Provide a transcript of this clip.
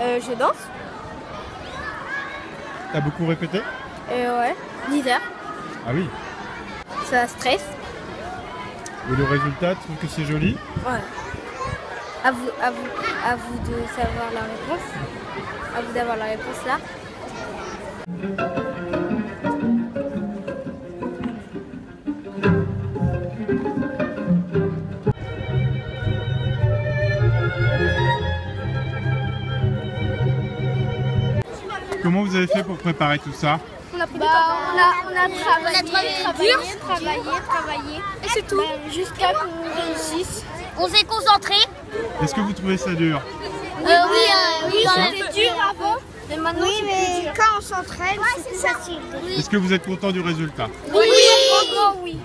Euh, je danse. T'as beaucoup répété euh, Ouais, 10 heures. Ah oui Ça stresse. Et le résultat, tu trouves que c'est joli Ouais. À vous, à vous de savoir la réponse. À vous d'avoir la réponse là. Comment vous avez fait pour préparer tout ça On a, on a, on a travaillé, travaillé, travaillé, travaillé, Et c'est tout. Jusqu'à qu'on réussisse. On s'est concentré. Est-ce que vous trouvez ça dur oui, euh, oui, C'était dur avant. Mais maintenant, Oui, c'est mais plus dur. quand on s'entraîne, c'est facile. Est-ce que vous êtes content du résultat Oui, oui, oui.